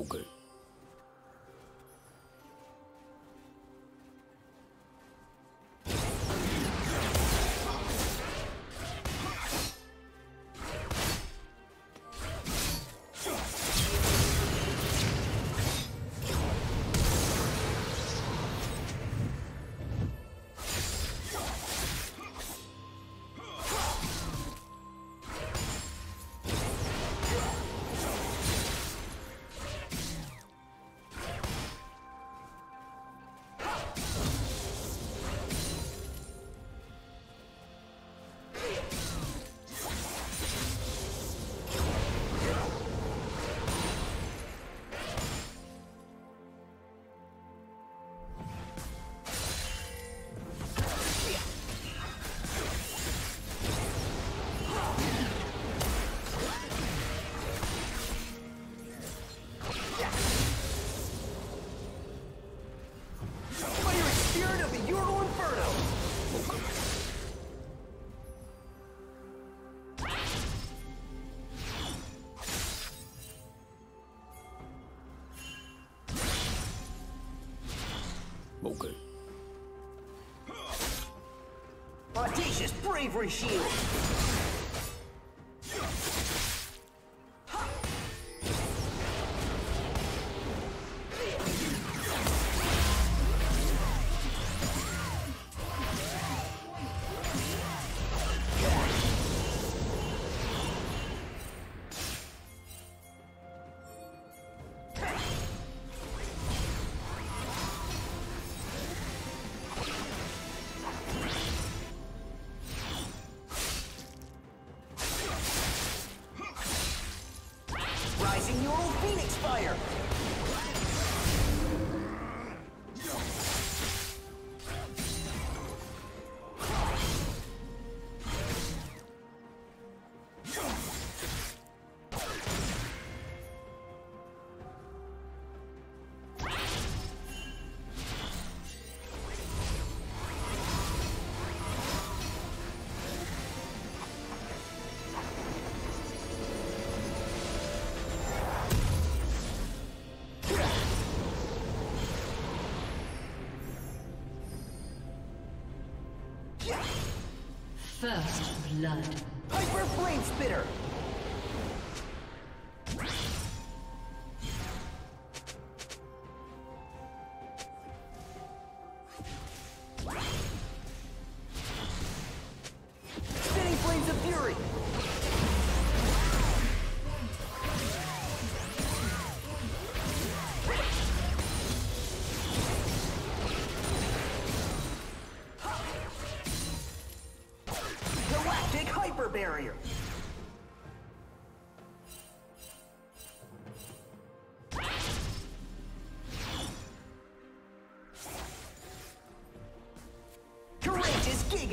Бога. Bravery Shield! First blood. Hyper Flame Spitter!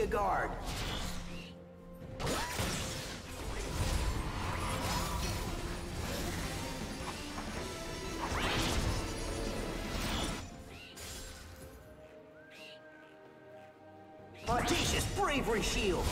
Guard! Audacious Bravery Shield!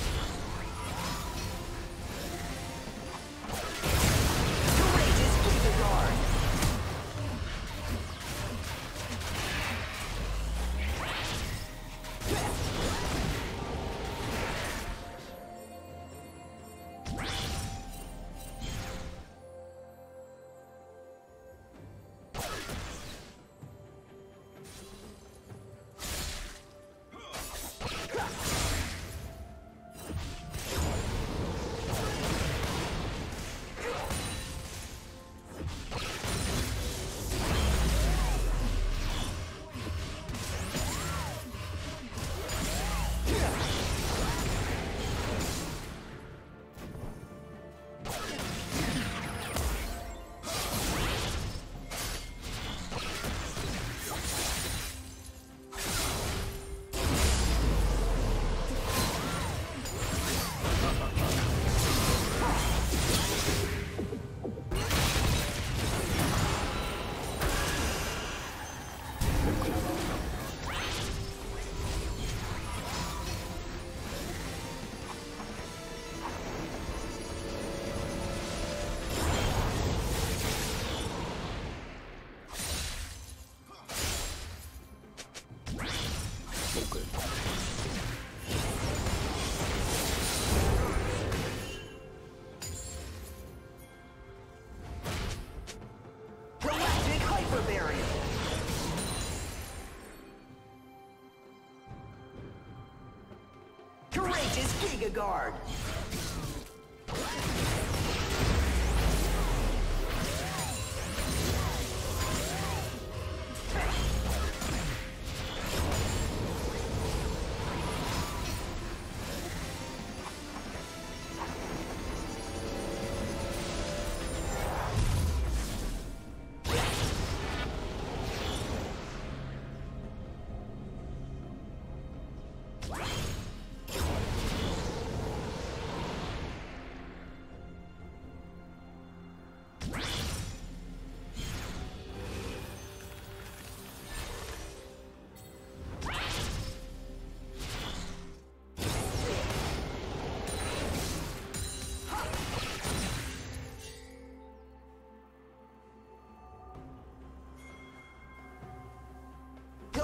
Giga Guard.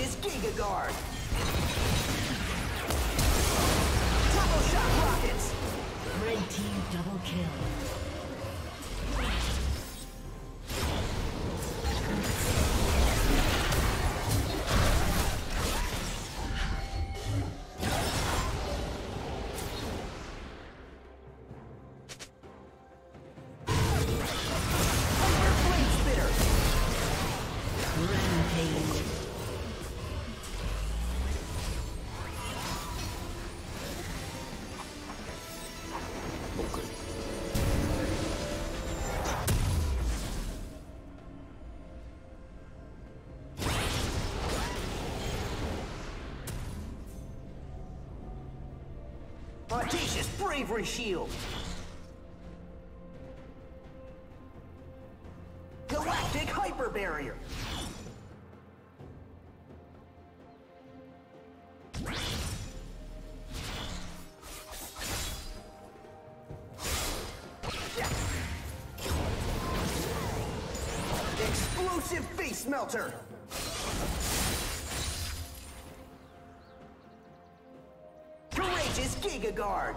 Courageous Giga Guard! Turbo Shock Rockets! Red team double kill. Bravery Shield! Galactic Hyper Barrier! Explosive Face Melter! Courageous Giga Guard!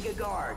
Giga Guard!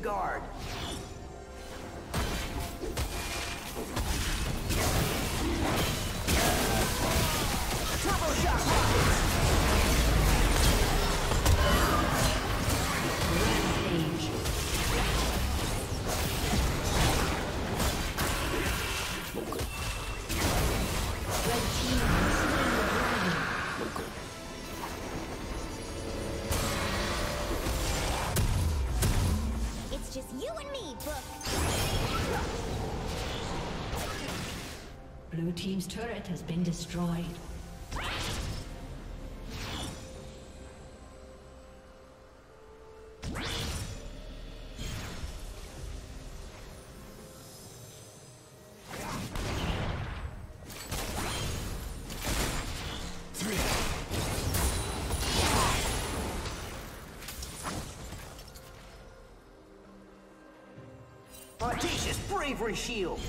Giga Guard. team's turret has been destroyed. Audacious bravery shield!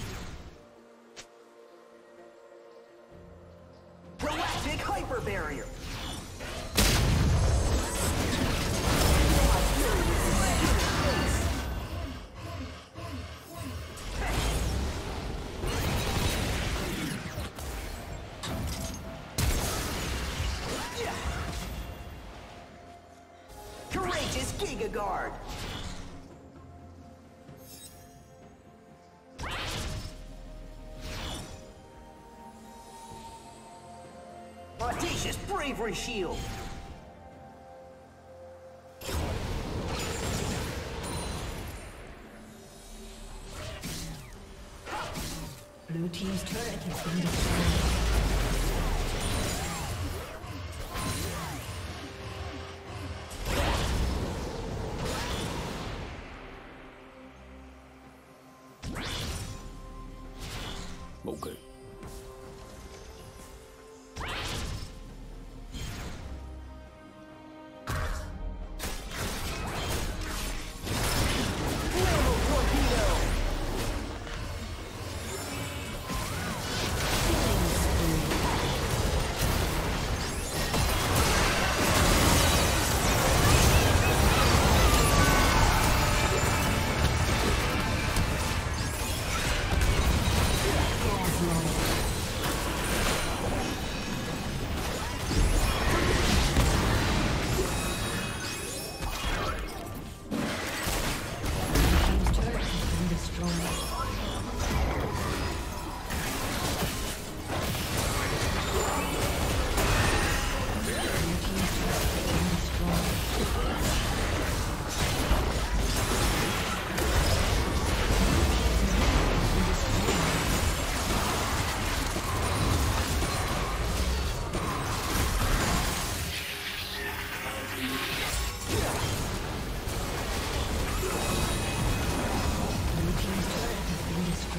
Bravery shield. Blue Team's turret has been destroyed.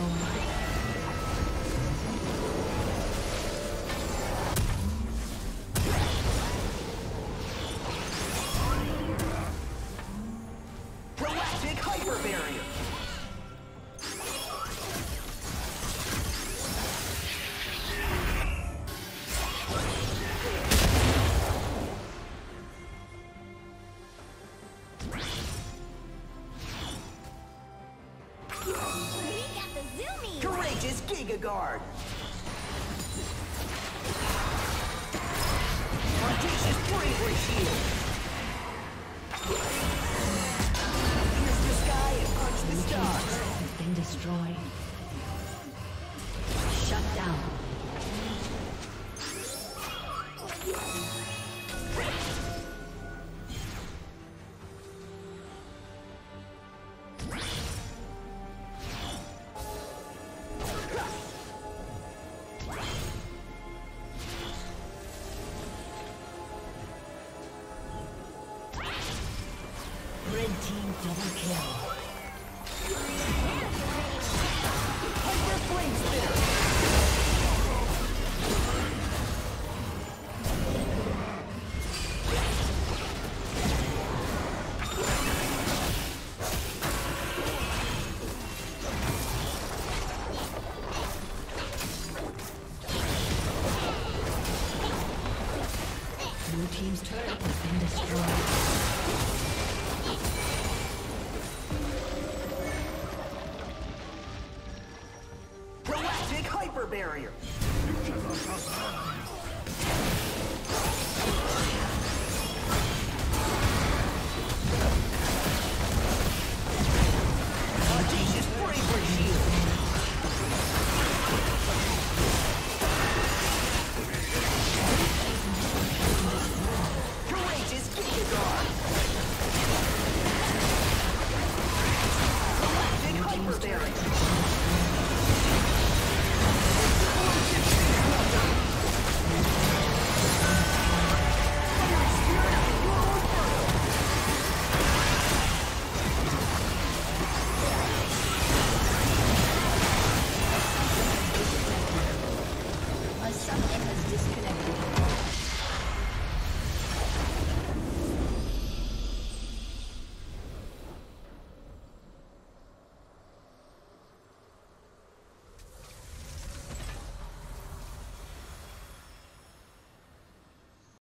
Oh destroyed. Pierce the sky and punch the stars. has been destroyed. Team double kill. Hyper Flame Spitter. barrier.